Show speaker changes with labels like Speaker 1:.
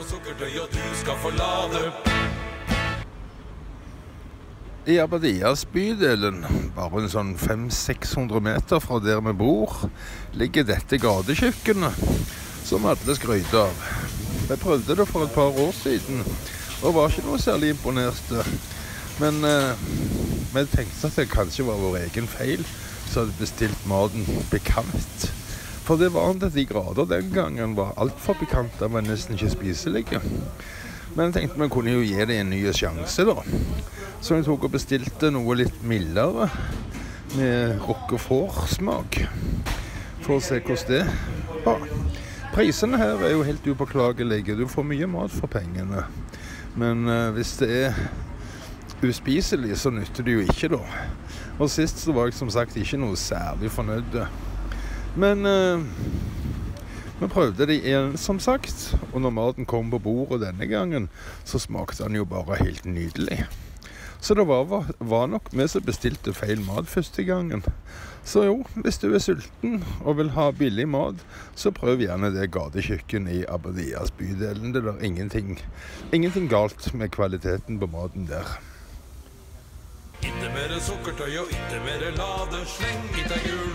Speaker 1: få sukkertøy, og du skal forlate.
Speaker 2: I Abadias bydelen, bare en sånn 500-600 meter fra der vi bor, ligger dette gatekjøkkenet som alle skryter av. Vi prøvde det for et par år siden og var ikke noe særlig imponerte. Men eh, vi tenkte at det kanskje var vår egen feil som hadde bestilt maten bekant. For det var til de grader den gangen var altfor pikant. Den var nesten ikke spiselige. Men jeg tenkte vi kunne jo gi det en ny sjanse, da. Så jeg tok og bestilte noe litt mildere med roquefort-smak. For å se hvordan det var. Prisene her er jo helt upåklagelige. Du får mye mat for pengene. Men uh, hvis det er uspiselig, så nytter det jo ikke, da. Og sist så var jeg som sagt ikke noe særlig fornøyd. Men eh, vi prøvde det igjen, som sagt. Og når maten kom på bordet denne gangen, så smakte den jo bare helt nydelig. Så det var, var, nok vi som bestilte feil mat første gangen. Så jo, hvis du er sulten og vil ha billig mat, så prøv gjerne det gatekjøkkenet i Abadias bydelen. Det er ingenting, ingenting galt med kvaliteten på maten der.
Speaker 1: Ikke mere sukkertøy og ikke mere lade. Sleng i deg gulrot